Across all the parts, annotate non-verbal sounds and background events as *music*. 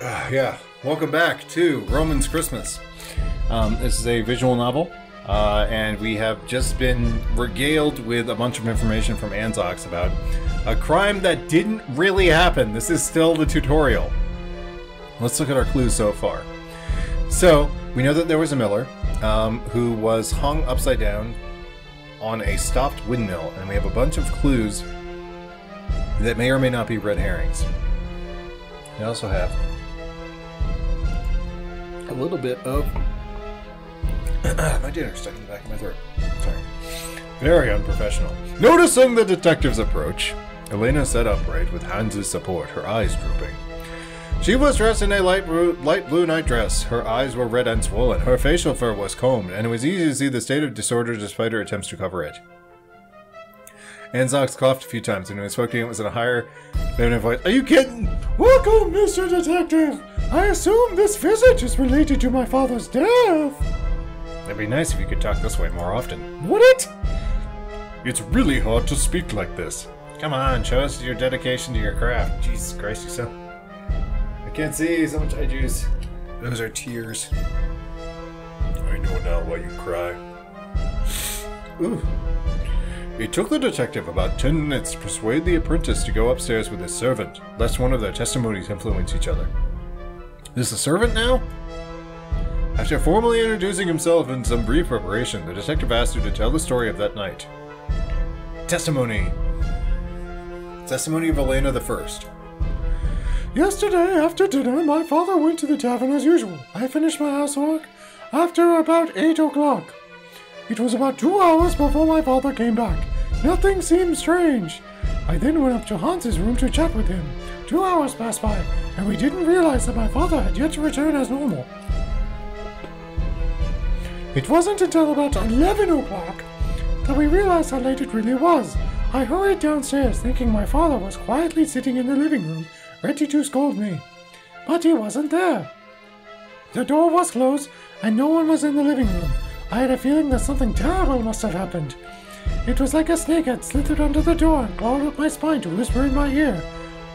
Uh, yeah, welcome back to Roman's Christmas. Um, this is a visual novel, uh, and we have just been regaled with a bunch of information from Anzox about a crime that didn't really happen. This is still the tutorial. Let's look at our clues so far. So, we know that there was a miller um, who was hung upside down on a stopped windmill, and we have a bunch of clues that may or may not be red herrings. We also have a little bit of *clears throat* my dinner stuck in the back of my throat. Sorry. Very unprofessional. Noticing the detective's approach, Elena sat upright with Hans's support, her eyes drooping. She was dressed in a light blue, light blue night dress. Her eyes were red and swollen. Her facial fur was combed, and it was easy to see the state of disorder despite her attempts to cover it. Anzox coughed a few times, and when he spoke to him, it was in a higher, feminine voice. Are you kidding? Welcome, Mr. Detective! I assume this visit is related to my father's death. It'd be nice if you could talk this way more often. Would it? It's really hard to speak like this. Come on, show us your dedication to your craft. Jesus Christ, you so. I can't see so much eye juice. Those are tears. I know now why you cry. *sighs* Ooh. It took the detective about ten minutes to persuade the apprentice to go upstairs with his servant, lest one of their testimonies influence each other. Is the servant now? After formally introducing himself and some brief preparation, the detective asked her to tell the story of that night. Testimony. Testimony of Elena the First. Yesterday, after dinner, my father went to the tavern as usual. I finished my housework after about eight o'clock. It was about two hours before my father came back. Nothing seemed strange. I then went up to Hans's room to chat with him. Two hours passed by, and we didn't realize that my father had yet to return as normal. It wasn't until about 11 o'clock that we realized how late it really was. I hurried downstairs thinking my father was quietly sitting in the living room, ready to scold me. But he wasn't there. The door was closed, and no one was in the living room. I had a feeling that something terrible must have happened. It was like a snake had slithered under the door and clawed up my spine to whisper in my ear.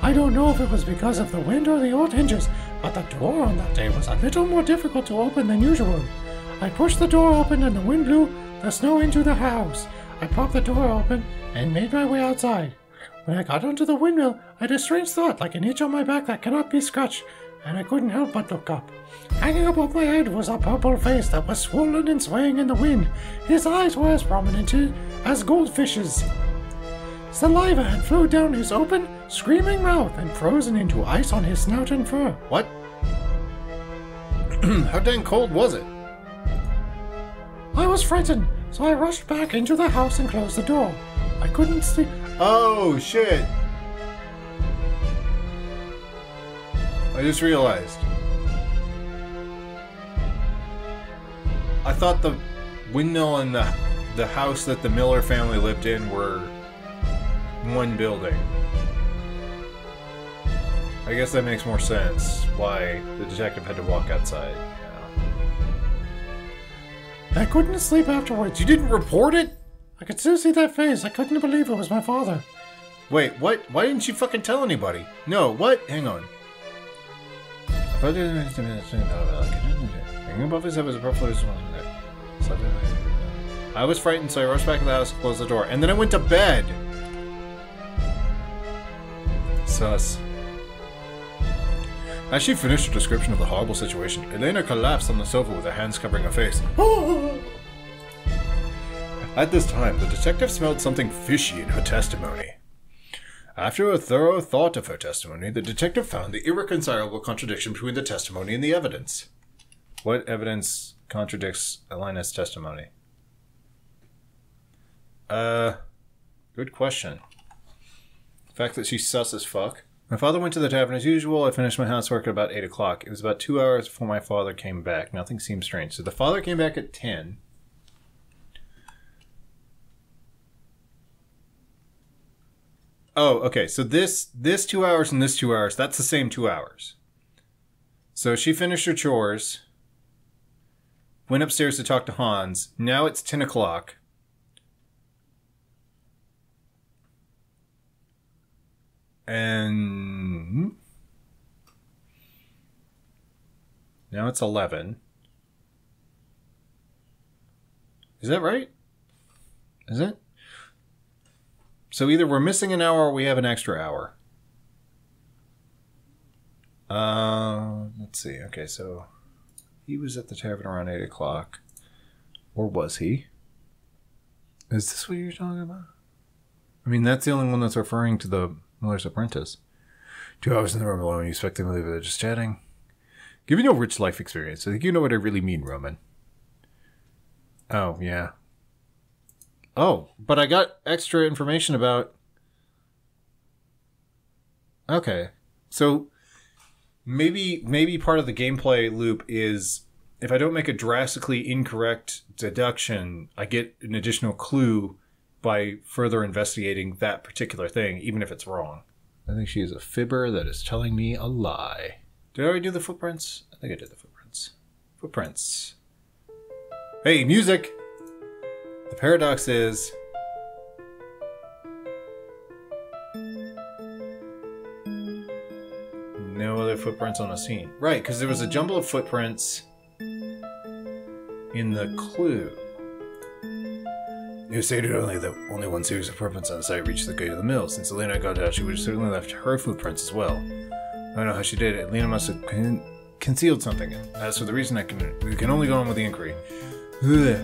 I don't know if it was because of the wind or the old hinges, but the door on that day was a little more difficult to open than usual. I pushed the door open and the wind blew the snow into the house. I popped the door open and made my way outside. When I got onto the windmill, I had a strange thought like an itch on my back that cannot be scratched, and I couldn't help but look up. Hanging above my head was a purple face that was swollen and swaying in the wind. His eyes were as prominent as goldfishes. Saliva had flowed down his open, screaming mouth and frozen into ice on his snout and fur. What? *clears throat* How dang cold was it? I was frightened, so I rushed back into the house and closed the door. I couldn't see. Oh, shit. I just realized. I thought the windmill and the the house that the Miller family lived in were one building. I guess that makes more sense why the detective had to walk outside. Yeah. I couldn't sleep afterwards. You didn't report it? I could still see that face. I couldn't believe it was my father. Wait, what? Why didn't you fucking tell anybody? No, what? Hang on. was I was frightened, so I rushed back to the house, closed the door, and then I went to bed. Sus. As she finished her description of the horrible situation, Elena collapsed on the sofa with her hands covering her face. *gasps* At this time, the detective smelled something fishy in her testimony. After a thorough thought of her testimony, the detective found the irreconcilable contradiction between the testimony and the evidence. What evidence contradicts Elena's testimony? Uh, good question. The fact that she's sus as fuck. My father went to the tavern as usual. I finished my housework at about 8 o'clock. It was about two hours before my father came back. Nothing seemed strange. So the father came back at 10. Oh, okay. So this this two hours and this two hours, that's the same two hours. So she finished her chores, went upstairs to talk to Hans. Now it's 10 o'clock. And Now it's 11. Is that right? Is it? So either we're missing an hour or we have an extra hour. Uh, let's see. Okay, so he was at the tavern around 8 o'clock. Or was he? Is this what you're talking about? I mean, that's the only one that's referring to the Miller's Apprentice. Two hours in the room alone, you expect them to leave it just chatting? Given your rich life experience, I think you know what I really mean, Roman. Oh, yeah. Oh, but I got extra information about. Okay. So maybe maybe part of the gameplay loop is if I don't make a drastically incorrect deduction, I get an additional clue by further investigating that particular thing, even if it's wrong. I think she is a fibber that is telling me a lie. Did I already do the footprints? I think I did the footprints. Footprints. Hey, music! The paradox is. No other footprints on the scene. Right, because there was a jumble of footprints in the clue. It stated only that only one series of footprints on the site reached the gate of the mill. Since Elena got out, she would have certainly left her footprints as well. I don't know how she did it. Elena must have con- concealed something. As for the reason, I can we can only go on with the inquiry. Ugh.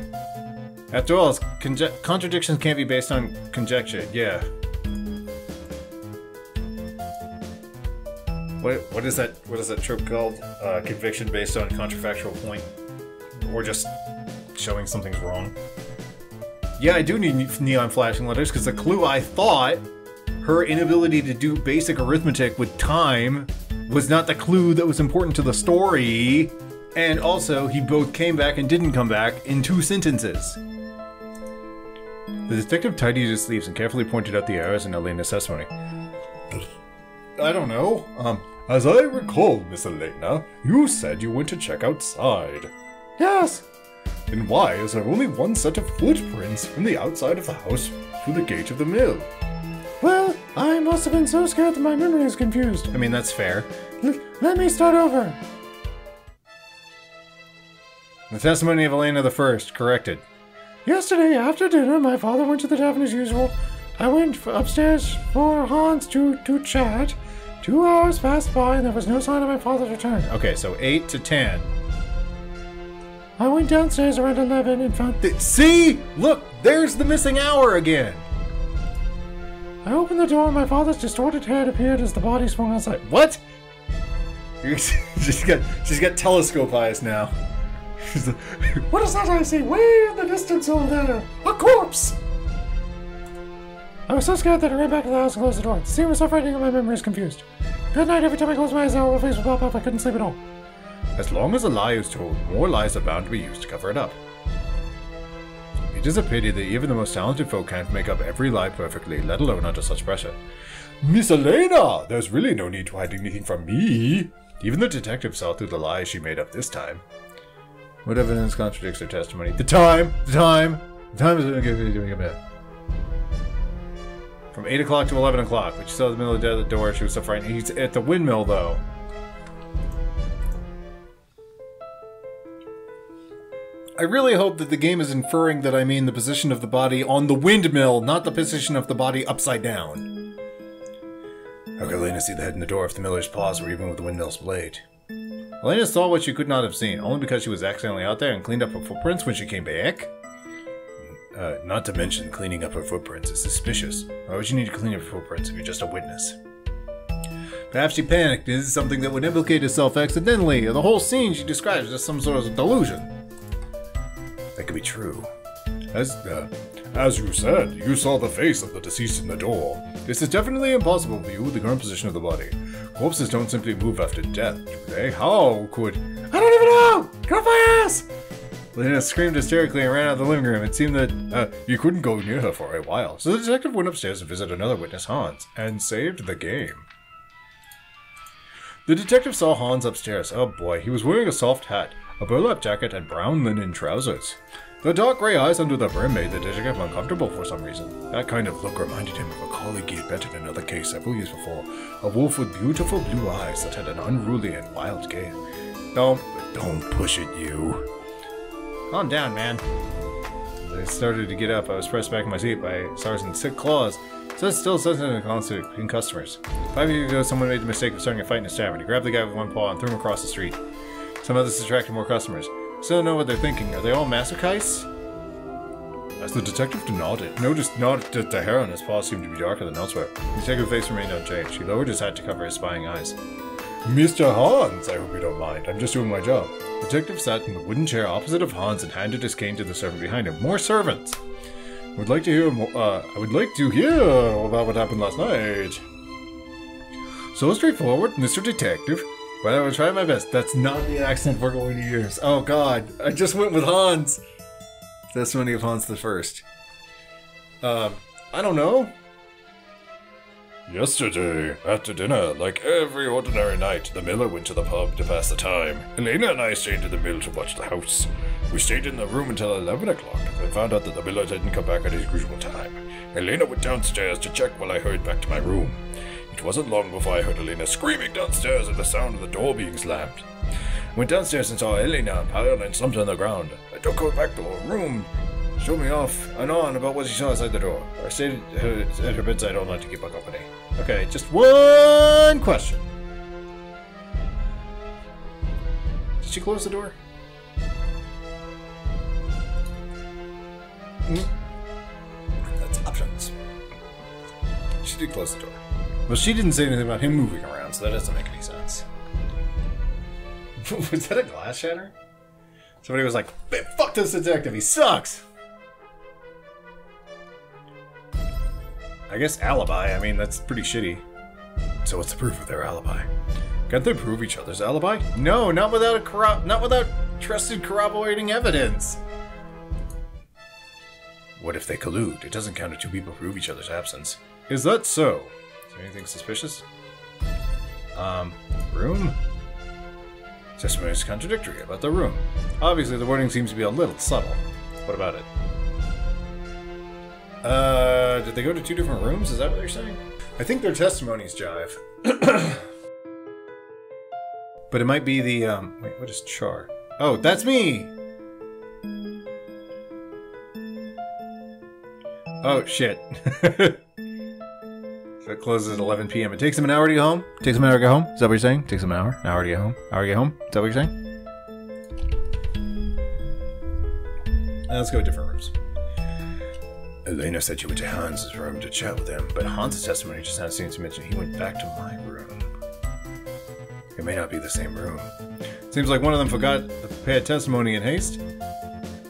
After all, conje- contradictions can't be based on conjecture. Yeah. What what is that? What is that trope called? Uh, conviction based on contrafactual point, or just showing something's wrong. Yeah, I do need neon flashing letters because the clue I thought her inability to do basic arithmetic with time was not the clue that was important to the story. And also, he both came back and didn't come back in two sentences. The detective tidied his sleeves and carefully pointed out the errors in Elena's testimony. I don't know. Um, as I recall, Miss Elena, you said you went to check outside. Yes. Then why is there only one set of footprints from the outside of the house to the gate of the mill? Well, I must have been so scared that my memory is confused. I mean, that's fair. L- let me start over. The testimony of Elena the First, corrected. Yesterday, after dinner, my father went to the tavern as usual. I went upstairs for Hans to, to chat. Two hours passed by and there was no sign of my father's return. Okay, so 8 to 10. I went downstairs around 11 and found. The- See? Look, there's the missing hour again! I opened the door and my father's distorted head appeared as the body swung outside. What? *laughs* she's got she's got telescope eyes now. *laughs* What is that I see way in the distance over there? A corpse! I was so scared that I ran back to the house and closed the door. The scene was so frightening that my memory is confused. Good night, every time I closed my eyes, a face would pop up. I couldn't sleep at all. As long as a lie is told, more lies are bound to be used to cover it up. It is a pity that even the most talented folk can't make up every lie perfectly, let alone under such pressure. Miss Elena, there's really no need to hide anything from me. Even the detective saw through the lies she made up this time. What evidence contradicts her testimony? The time! The time! The time is going to be doing a bit. From 8 o'clock to 11 o'clock, which saw the middle of the door, she was so frightened. He's at the windmill, though. I really hope that the game is inferring that I mean the position of the body on the windmill, not the position of the body upside down. How could Elena see the head in the door if the miller's paws were even with the windmill's blade? Elena saw what she could not have seen, only because she was accidentally out there and cleaned up her footprints when she came back. Uh, not to mention, cleaning up her footprints is suspicious. Why would you need to clean up your footprints if you're just a witness? Perhaps she panicked. This is something that would implicate herself accidentally, the whole scene she describes as some sort of delusion. That could be true. As, uh, as you said, you saw the face of the deceased in the door. This is definitely impossible for you with the current position of the body. Corpses don't simply move after death, do they? How could... I don't even know! Get off my ass! Lena screamed hysterically and ran out of the living room. It seemed that uh, you couldn't go near her for a while, so the detective went upstairs to visit another witness, Hans, and saved the game. The detective saw Hans upstairs. Oh boy, he was wearing a soft hat, a burlap jacket, and brown linen trousers. The dark gray eyes under the brim made the detective uncomfortable for some reason. That kind of look reminded him of a colleague he had met in another case several years before, a wolf with beautiful blue eyes that had an unruly and wild gait. Don't. Don't push it, you. Calm down, man. As I started to get up, I was pressed back in my seat by Sergeant's sick claws. So still sensitive to customers. Five years ago, someone made the mistake of starting a fight in a tavern. He grabbed the guy with one paw and threw him across the street. Somehow this attracted more customers. Still don't know what they're thinking. Are they all masochists? As the detective nodded, noticed not that the hair on his paw seemed to be darker than elsewhere. The detective's face remained unchanged. He lowered his hat to cover his spying eyes. Mr. Hans, I hope you don't mind. I'm just doing my job. The detective sat in the wooden chair opposite of Hans and handed his cane to the servant behind him. More servants! Would like to hear more, uh, I would like to hear about what happened last night. So straightforward, Mr. Detective. But I will try my best. That's not the accent we're going to use. Oh god, I just went with Hans. Testimony of Hans the First. Um, I don't know. Yesterday, after dinner, like every ordinary night, the miller went to the pub to pass the time. Elena and I stayed in the mill to watch the house. We stayed in the room until 11 o'clock and found out that the miller didn't come back at his usual time. Elena went downstairs to check while I hurried back to my room. It wasn't long before I heard Elena screaming downstairs at the sound of the door being slammed. I went downstairs and saw Elena piled and slumped on the ground. I took her back to her room showed me off and on about what she saw outside the door. I stayed at her, at her bedside all night to keep her company. Okay, just one question. Did she close the door? Mm. That's options. She did close the door. Well, she didn't say anything about him moving around, so that doesn't make any sense. *laughs* was that a glass shatter? Somebody was like, fuck this detective, he sucks! I guess alibi. I mean, that's pretty shitty. So what's the proof of their alibi? Can't they prove each other's alibi? No, not without a corrupt, not without trusted corroborating evidence. What if they collude? It doesn't count if two people prove each other's absence. Is that so? Anything suspicious? Um, room? Testimony is contradictory about the room. Obviously, the wording seems to be a little subtle. What about it? Uh, did they go to two different rooms? Is that what you're saying? I think their testimonies jive. *coughs* but it might be the, um, wait, what is char? Oh, that's me! Oh, shit. *laughs* it closes at 11 p.m. It takes them an hour to get home? Takes them an hour to get home? Is that what you're saying? Takes them an hour? An hour to get home? Hour to get home? Is that what you're saying? Uh, let's go different rooms. Uh, Elena said she went to Hans's room to chat with him, but Hans's testimony just now seems to mention he went back to my room. It may not be the same room. Seems like one of them forgot to prepare testimony in haste.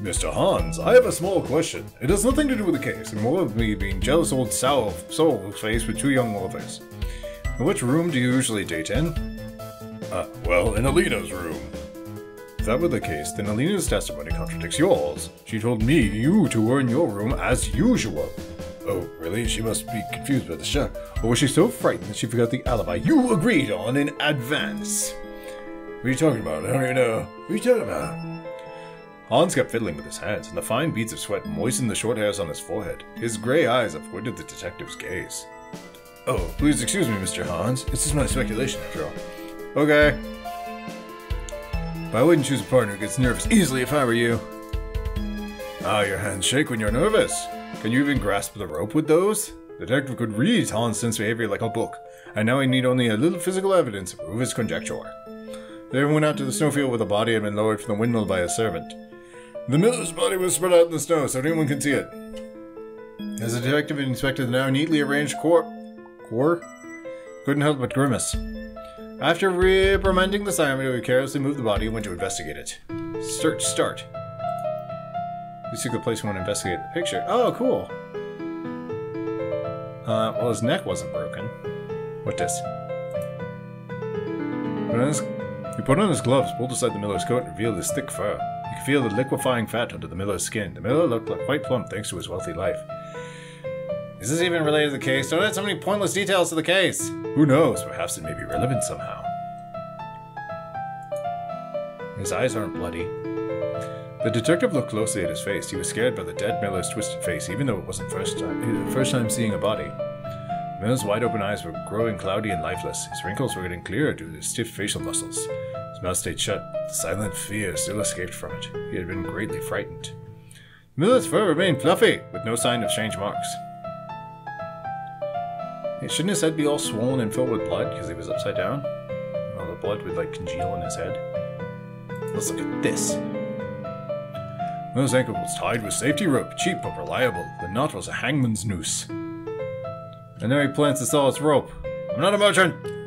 Mr. Hans, I have a small question. It has nothing to do with the case, and more of me being jealous old soul, soul face with two young lovers. In Which room do you usually date in? Uh, well, in Alina's room. If that were the case, then Alina's testimony contradicts yours. She told me you two were in your room as usual. Oh, really? She must be confused by the shock. Or was she so frightened that she forgot the alibi you agreed on in advance? What are you talking about? I don't even know. What are you talking about? Hans kept fiddling with his hands, and the fine beads of sweat moistened the short hairs on his forehead. His gray eyes avoided the detective's gaze. Oh, please excuse me, Mr. Hans. This is my speculation, after all. Okay. But I wouldn't choose a partner who gets nervous easily if I were you. Ah, your hands shake when you're nervous. Can you even grasp the rope with those? The detective could read Hans' sense behavior like a book, and now he need only a little physical evidence to prove his conjecture. They went out to the snowfield where the body had been lowered from the windmill by a servant. The miller's body was spread out in the snow so anyone can see it. As the detective inspected the now neatly arranged core, couldn't help but grimace. After reprimanding the Simon, he carelessly moved the body and went to investigate it. Search start. This took the place we want to investigate the picture. Oh, cool. Uh, well, his neck wasn't broken. What this? Put his, he put on his gloves, pulled aside the miller's coat, and revealed his thick fur. You could feel the liquefying fat under the miller's skin. The miller looked like quite plump thanks to his wealthy life. Is this even related to the case? Don't add so many pointless details to the case. Who knows? Perhaps it may be relevant somehow. His eyes aren't bloody. The detective looked closely at his face. He was scared by the dead miller's twisted face, even though it wasn't first time the first time seeing a body. Miller's wide open eyes were growing cloudy and lifeless. His wrinkles were getting clearer due to his stiff facial muscles. His mouth stayed shut. The silent fear still escaped from it. He had been greatly frightened. Miller's fur remained fluffy, with no sign of strange marks. Hey, shouldn't his head be all swollen and filled with blood because he was upside down? Well, the blood would like congeal in his head. Let's look at this. Miller's ankle was tied with safety rope, cheap but reliable. The knot was a hangman's noose. And there he plants the solid rope. I'm not a merchant!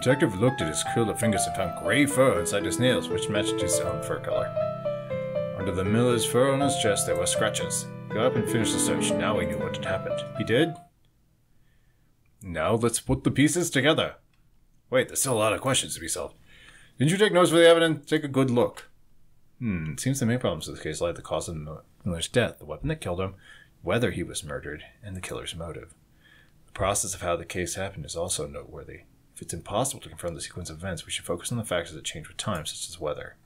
Detective looked at his curled fingers and found gray fur inside his nails, which matched his own fur color. Under the miller's fur on his chest, there were scratches. He got up and finished the search. Now he knew what had happened. He did? Now let's put the pieces together. Wait, there's still a lot of questions to be solved. Didn't you take notes for the evidence? Take a good look. Hmm, it seems the main problems of this case lie the cause of Miller's death, the weapon that killed him, whether he was murdered, and the killer's motive. The process of how the case happened is also noteworthy. If it's impossible to confirm the sequence of events, we should focus on the factors that change with time, such as weather.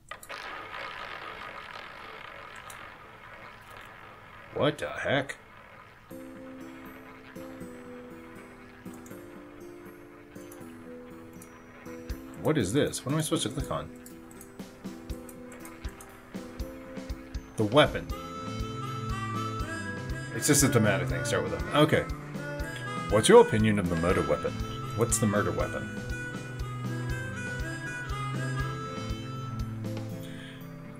What the heck? What is this? What am I supposed to click on? The weapon. It's just a thematic thing. Start with it. Okay. What's your opinion of the murder weapon? What's the murder weapon?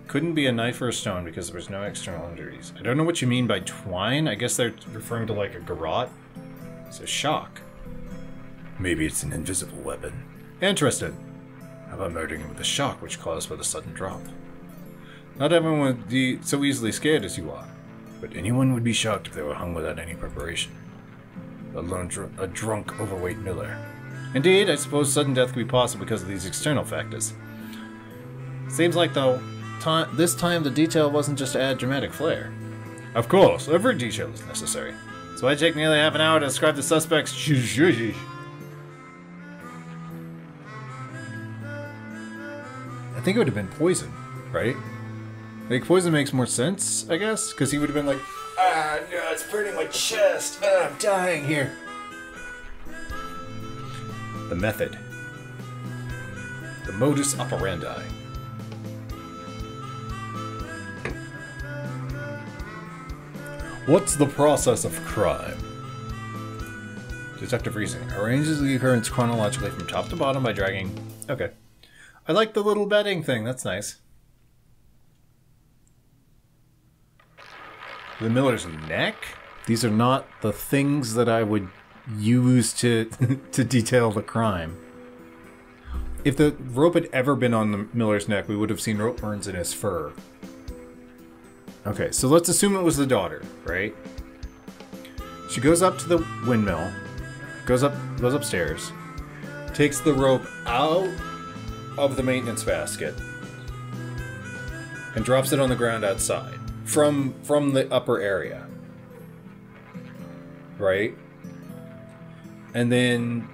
Couldn't be a knife or a stone because there was no external injuries. I don't know what you mean by twine. I guess they're referring to like a garrote. It's a shock. Maybe it's an invisible weapon. Interested. How about murdering him with a shock which caused by the sudden drop? Not everyone would be so easily scared as you are, but anyone would be shocked if they were hung without any preparation. Alone dr a drunk, overweight Miller. Indeed, I suppose sudden death could be possible because of these external factors. Seems like, though, this time the detail wasn't just to add dramatic flair. Of course, every detail is necessary. So I take nearly half an hour to describe the suspect's I think it would have been poison, right? Like, poison makes more sense, I guess, because he would have been like, Ah, no, it's burning my chest. Ah, I'm dying here. The method. The modus operandi. What's the process of crime? Detective reasoning arranges the occurrence chronologically from top to bottom by dragging. Okay. I like the little bedding thing, that's nice. The miller's neck. These are not the things that I would use to *laughs* to detail the crime. If the rope had ever been on the miller's neck, we would have seen rope burns in his fur. Okay, so let's assume it was the daughter, right? She goes up to the windmill, goes up goes upstairs, takes the rope out of the maintenance basket, and drops it on the ground outside from from the upper area. Right? And then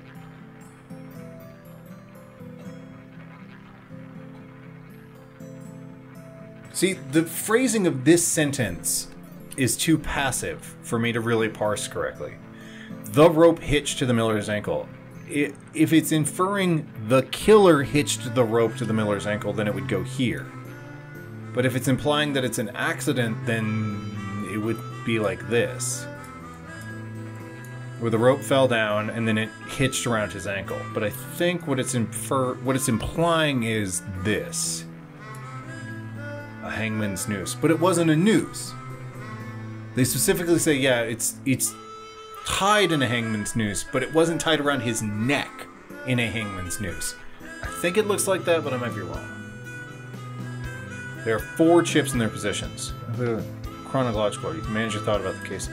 see the phrasing of this sentence is too passive for me to really parse correctly. The rope hitched to the miller's ankle. If it's inferring the killer hitched the rope to the miller's ankle then it would go here but if it's implying that it's an accident, then it would be like this. Where the rope fell down and then it hitched around his ankle. But I think what it's infer what it's implying is this. A hangman's noose. But it wasn't a noose. They specifically say, yeah, it's it's tied in a hangman's noose, but it wasn't tied around his neck in a hangman's noose. I think it looks like that, but I might be wrong. There are four chips in their positions. Chronological. You can manage your thought about the case.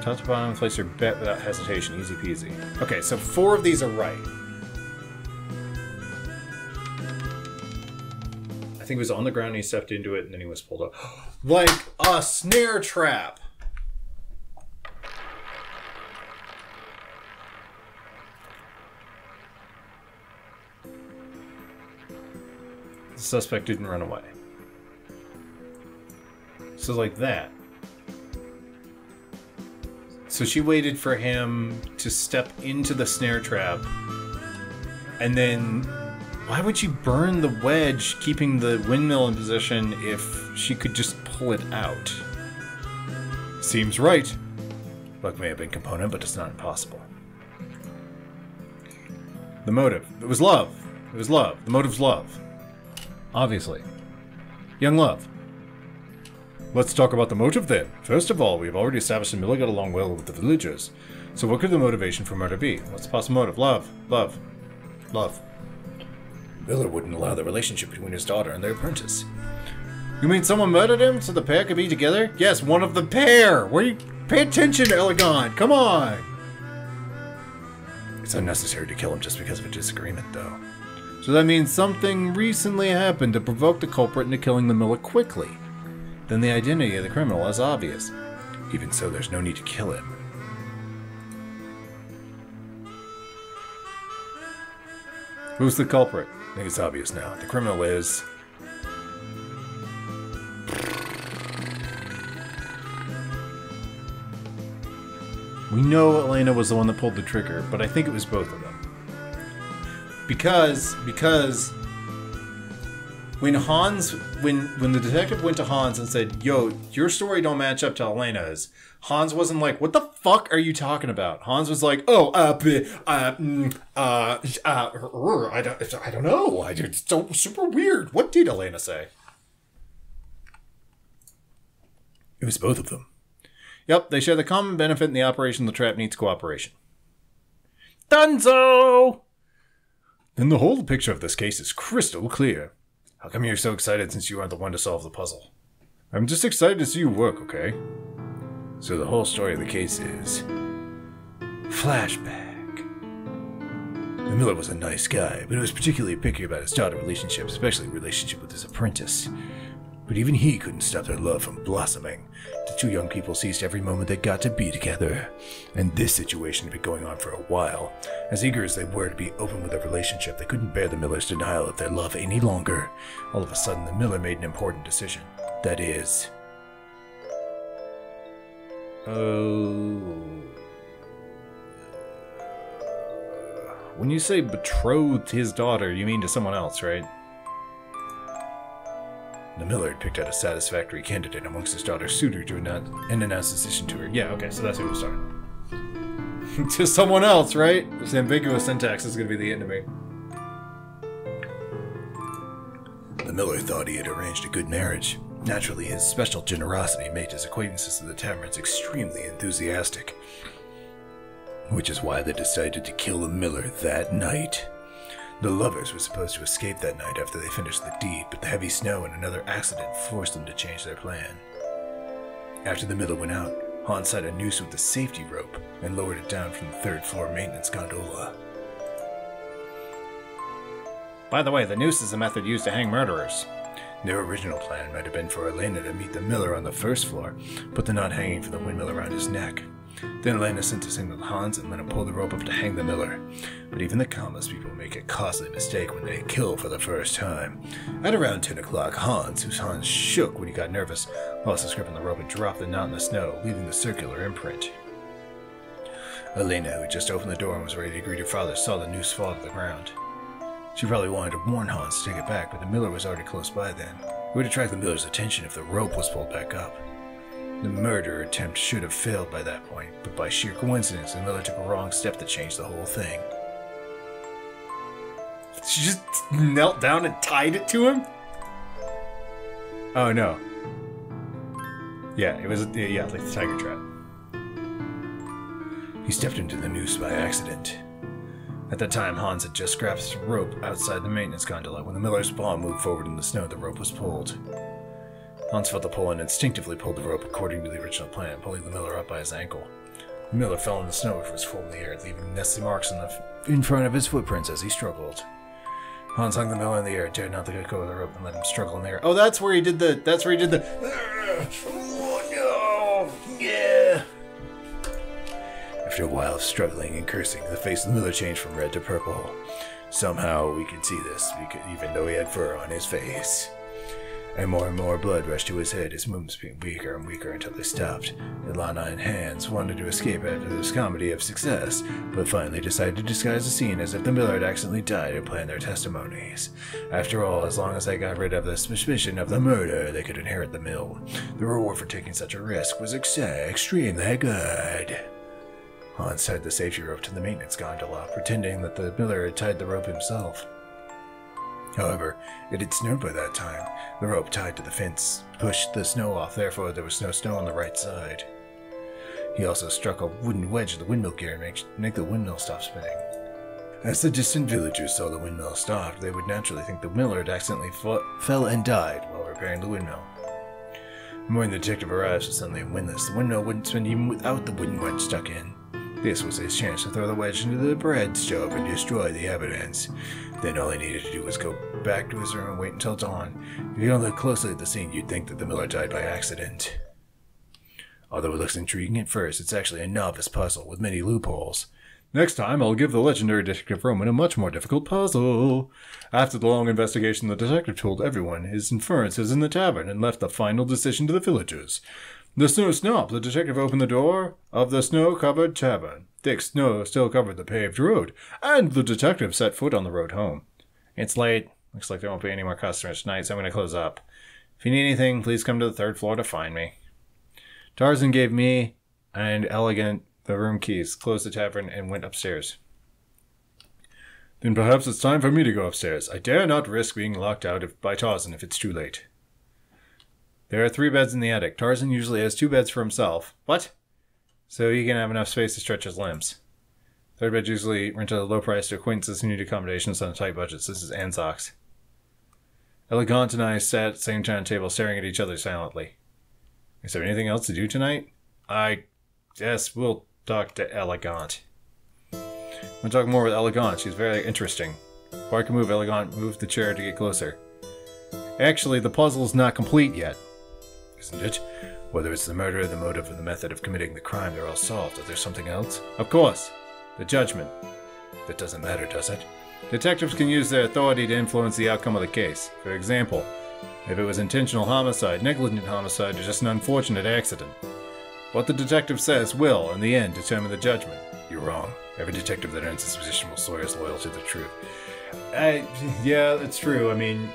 Top to bottom, place your bet without hesitation. Easy peasy. Okay, so four of these are right. I think he was on the ground and he stepped into it and then he was pulled up. *gasps* like a snare trap! The suspect didn't run away. So like that. So she waited for him to step into the snare trap. And then why would she burn the wedge, keeping the windmill in position if she could just pull it out? Seems right. Luck may have been component, but it's not impossible. The motive. It was love. It was love. The motive's love. Obviously. Young love. Let's talk about the motive then. First of all, we've already established that Miller got along well with the villagers. So what could the motivation for murder be? What's the possible motive? Love. Love. Love. Miller wouldn't allow the relationship between his daughter and their apprentice. You mean someone murdered him so the pair could be together? Yes, one of the pair! Where you pay attention, Elegon? Come on! It's unnecessary to kill him just because of a disagreement, though. So that means something recently happened to provoke the culprit into killing the miller quickly. Then the identity of the criminal is obvious. Even so, there's no need to kill him. Who's the culprit? I think it's obvious now. The criminal is. We know Elena was the one that pulled the trigger, but I think it was both of them. Because because when Hans when when the detective went to Hans and said, "Yo, your story don't match up to Elena's," Hans wasn't like, "What the fuck are you talking about?" Hans was like, "Oh, uh, uh, mm, uh, uh, I don't, I don't know. I, it's so super weird. What did Elena say?" It was both of them. Yep, they share the common benefit in the operation. The trap needs cooperation. Dunzo. Then the whole picture of this case is crystal clear. How come you're so excited since you aren't the one to solve the puzzle? I'm just excited to see you work, okay? So the whole story of the case is. Flashback. The Miller was a nice guy, but he was particularly picky about his daughter relationship, especially relationship with his apprentice. But even he couldn't stop their love from blossoming. The two young people seized every moment they got to be together. And this situation had been going on for a while. As eager as they were to be open with their relationship, they couldn't bear the Miller's denial of their love any longer. All of a sudden, the Miller made an important decision. That is. Oh. When you say betrothed his daughter, you mean to someone else, right? The Miller had picked out a satisfactory candidate amongst his daughter's suitor to announce and announced decision to her. Yeah, okay, so that's who it was talking. to someone else, right? This ambiguous syntax is going to be the enemy. The Miller thought he had arranged a good marriage. Naturally, his special generosity made his acquaintances of the taverns extremely enthusiastic. Which is why they decided to kill the Miller that night. The lovers were supposed to escape that night after they finished the deed, but the heavy snow and another accident forced them to change their plan. After the Miller went out, Hans tied a noose with a safety rope and lowered it down from the third floor maintenance gondola. By the way, the noose is a method used to hang murderers. Their original plan might have been for Elena to meet the miller on the first floor, put the knot hanging from the windmill around his neck. Then Elena sent a signal to Hans and let him pull the rope up to hang the miller. But even the calmest people make a costly mistake when they kill for the first time. At around 10 o'clock, Hans, whose hands shook when he got nervous, lost his grip on the rope and dropped the knot in the snow, leaving the circular imprint. Elena, who had just opened the door and was ready to greet her father, saw the noose fall to the ground. She probably wanted to warn Hans to take it back, but the miller was already close by then. It would attract the miller's attention if the rope was pulled back up. The murder attempt should have failed by that point, but by sheer coincidence, the miller took a wrong step that changed the whole thing. She just knelt down and tied it to him? Oh no. Yeah, it was yeah, like the tiger trap. He stepped into the noose by accident. At that time, Hans had just grasped rope outside the maintenance gondola. When the miller's paw moved forward in the snow, the rope was pulled. Hans felt the pull and instinctively pulled the rope according to the original plan, pulling the miller up by his ankle. The miller fell in the snow, which was full in the air, leaving nasty marks in, the, in front of his footprints as he struggled. Hans hung the miller in the air, dared not let go of the rope, and let him struggle in the air. Oh, that's where he did the. That's where he did the. Oh no! Yeah! After a while of struggling and cursing, the face of the miller changed from red to purple. Somehow we could see this, even though he had fur on his face. And more and more blood rushed to his head, his movements being weaker and weaker until they stopped. Ilana and Hans wanted to escape after this comedy of success, but finally decided to disguise the scene as if the miller had accidentally died and plan their testimonies. After all, as long as they got rid of the suspicion of the murder, they could inherit the mill. The reward for taking such a risk was ex- extremely good. Hans tied the safety rope to the maintenance gondola, pretending that the miller had tied the rope himself. However, it had snowed by that time. The rope tied to the fence pushed the snow off, therefore there was no snow on the right side. He also struck a wooden wedge in the windmill gear to make, make the windmill stop spinning. As the distant villagers saw the windmill stop, they would naturally think the miller had accidentally fell and died while repairing the windmill. When the detective arrives with suddenly windless, the windmill wouldn't spin even without the wooden wedge stuck in. This was his chance to throw the wedge into the bread stove and destroy the evidence. Then all he needed to do was go back to his room and wait until dawn. If you don't look closely at the scene, you'd think that the miller died by accident. Although it looks intriguing at first, it's actually a novice puzzle with many loopholes. Next time, I'll give the legendary Detective Roman a much more difficult puzzle. After the long investigation, the detective told everyone his inferences in the tavern and left the final decision to the villagers. The snow stopped. The detective opened the door of the snow covered tavern. Thick snow still covered the paved road, and the detective set foot on the road home. It's late. Looks like there won't be any more customers tonight, so I'm going to close up. If you need anything, please come to the third floor to find me. Tarzan gave me and Elegant the room keys, closed the tavern, and went upstairs. Then perhaps it's time for me to go upstairs. I dare not risk being locked out if, by Tarzan if it's too late. There are three beds in the attic. Tarzan usually has two beds for himself. What? So he can have enough space to stretch his limbs. Third bed usually rented at a low price to acquaintances who need accommodations on a tight budget. This is Anzox. Elegant and I sat at the same time table staring at each other silently. Is there anything else to do tonight? I guess we'll talk to Elegant. We'll talk more with Elegant. She's very interesting. Before I can move, Elegant moved the chair to get closer. Actually, the puzzle's not complete yet. Isn't it? Whether it's the murder, the motive, or the method of committing the crime, they're all solved. Is there something else? Of course. The judgment. That doesn't matter, does it? Detectives can use their authority to influence the outcome of the case. For example, if it was intentional homicide, negligent homicide, or just an unfortunate accident. What the detective says will, in the end, determine the judgment. You're wrong. Every detective that earns this position will swear his loyal to the truth. I, yeah, that's true. I mean,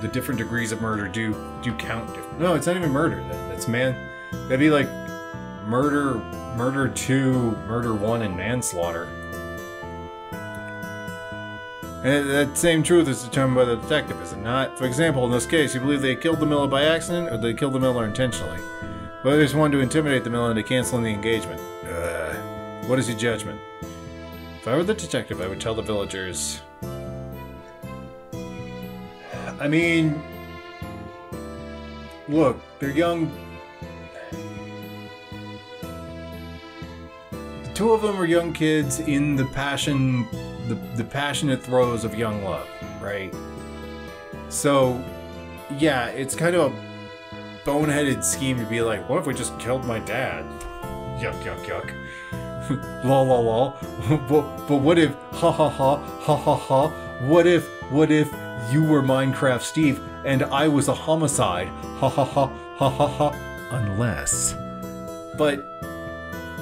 the different degrees of murder do do count different. No, it's not even murder. That, that's man. That'd be like murder, murder two, murder one, and manslaughter. And that same truth is determined by the detective, is it not? For example, in this case, you believe they killed the miller by accident or they killed the miller intentionally? Whether there's one to intimidate the miller into canceling the engagement. Uh, what is your judgment? If I were the detective, I would tell the villagers. I mean, look, they're young. The two of them are young kids in the passion, the, the passionate throes of young love, right? So, yeah, it's kind of a boneheaded scheme to be like, what if we just killed my dad? Yuck, yuck, yuck. lol, lol, lol. but, but what if, ha ha ha, ha ha ha, what if, what if you were Minecraft Steve and I was a homicide? Ha ha ha, ha ha ha. Unless. But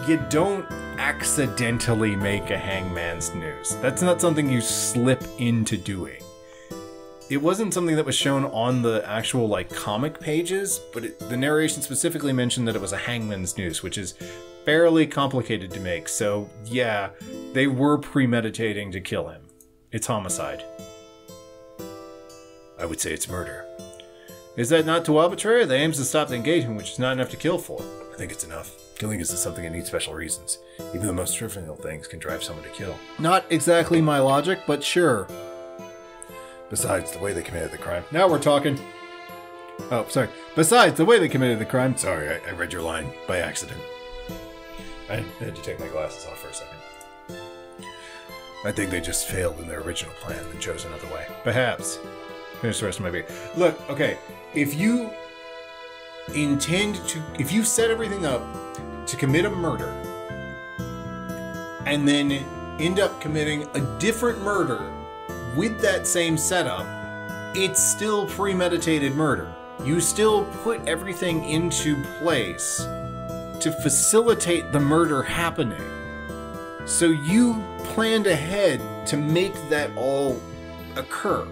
you don't accidentally make a hangman's noose. That's not something you slip into doing it wasn't something that was shown on the actual like comic pages, but it, the narration specifically mentioned that it was a hangman's noose, which is fairly complicated to make. So yeah, they were premeditating to kill him. It's homicide. I would say it's murder. Is that not too arbitrary? The aim's to stop the engagement, which is not enough to kill for. I think it's enough. Killing isn't something that needs special reasons. Even the most trivial things can drive someone to kill. Not exactly my logic, but sure. Besides the way they committed the crime. Now we're talking. Oh, sorry. Besides the way they committed the crime. Sorry, I, I read your line by accident. I had to take my glasses off for a second. I think they just failed in their original plan and chose another way. Perhaps. Finish the rest of my beer. Look, okay, if you intend to, if you set everything up to commit a murder, and then end up committing a different murder with that same setup, it's still premeditated murder. You still put everything into place to facilitate the murder happening. So you planned ahead to make that all occur.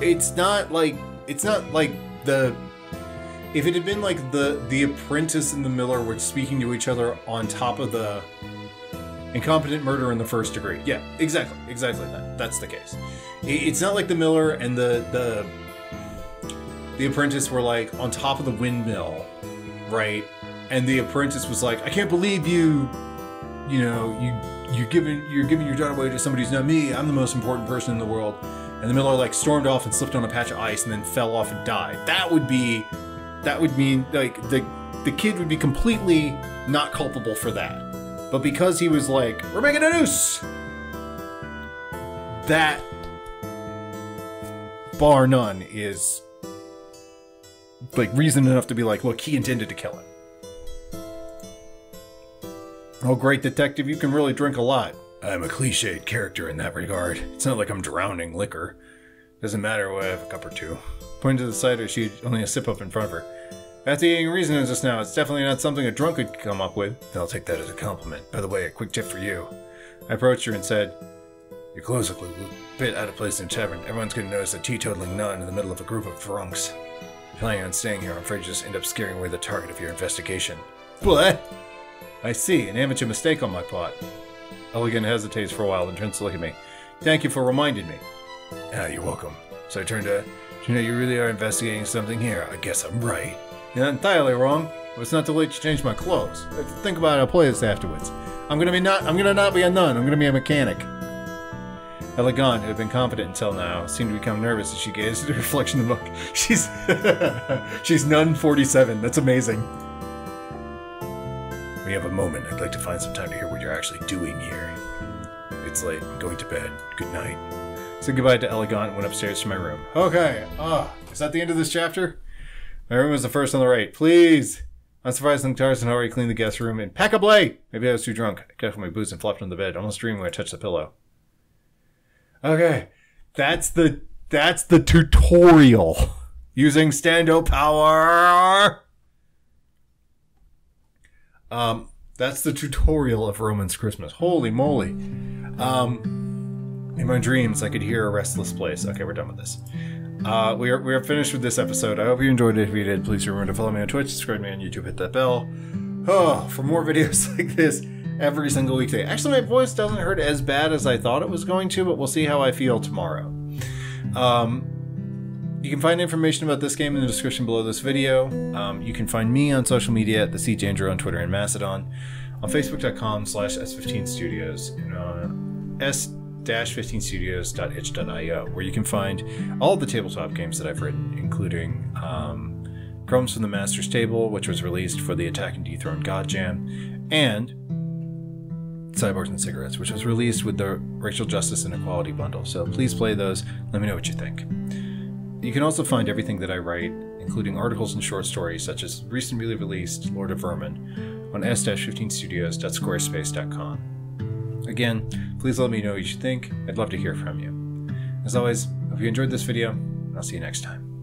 It's not like it's not like the if it had been like the the apprentice and the miller were speaking to each other on top of the incompetent murder in the first degree. Yeah, exactly, exactly that. That's the case. It's not like the miller and the the the apprentice were like on top of the windmill, right? And the apprentice was like, "I can't believe you, you know, you you're giving you're giving your daughter away to somebody who's not me. I'm the most important person in the world." And the miller like stormed off and slipped on a patch of ice and then fell off and died. That would be that would mean like the the kid would be completely not culpable for that. But because he was like, "We're making a noose," that bar none is like reason enough to be like, "Look, he intended to kill him." Oh, great detective, you can really drink a lot. I'm a cliched character in that regard. It's not like I'm drowning liquor. Doesn't matter what I have a cup or two. Pointing to the cider, she only a sip up in front of her. After eating reason just now, it's definitely not something a drunk could come up with. I'll take that as a compliment. By the way, a quick tip for you. I approached her and said, Your clothes look a bit out of place in a tavern. Everyone's going to notice a teetotaling nun in the middle of a group of drunks. If you're planning on staying here, I'm afraid you just end up scaring away the target of your investigation. What? I see, an amateur mistake on my part. Elegant hesitates for a while and turns to look at me. Thank you for reminding me. Ah, you're welcome. So I turned to, you know, you really are investigating something here. I guess I'm right. You're not entirely wrong. But it's not too late to change my clothes. I have to think about how to play this afterwards. I'm gonna be not. I'm gonna not be a nun. I'm gonna be a mechanic. Elegant, who had been confident until now, seemed to become nervous as she gazed at the *laughs* reflection in the book. She's *laughs* she's nun 47. That's amazing. When you have a moment, I'd like to find some time to hear what you're actually doing here. It's late. I'm going to bed. Good night. Said goodbye to Elegant and went upstairs to my room. Okay. Ah, is that the end of this chapter? My room was the first on the right. Please. Unsurprisingly, Tarzan already cleaned the guest room impeccably. Maybe I was too drunk. I got my boots and flopped on the bed, almost dreaming when I touched the pillow. Okay, that's the that's the tutorial using stando power. Um, that's the tutorial of Roman's Christmas. Holy moly! Um, in my dreams, I could hear a restless place. Okay, we're done with this. Uh, we are we are finished with this episode. I hope you enjoyed it. If you did, please remember to follow me on Twitch, subscribe me on YouTube, hit that bell. Oh, for more *laughs* videos like this every single weekday. Actually, my voice doesn't hurt as bad as I thought it was going to, but we'll see how I feel tomorrow. Um, you can find information about this game in the description below this video. Um, you can find me on social media at the Andrew on Twitter and Mastodon, on Facebook.com slash S15Studios, and on S-15studios.itch.io, where you can find all the tabletop games that I've written, including um, Crumbs from the Master's Table, which was released for the Attack and Dethrone God Jam, and Cyborgs and Cigarettes, which was released with the Racial Justice and Equality bundle. So please play those. Let me know what you think. You can also find everything that I write, including articles and short stories, such as recently released Lord of Vermin, on s-15studios.squarespace.com. Again, please let me know what you think. I'd love to hear from you. As always, hope you enjoyed this video, and I'll see you next time.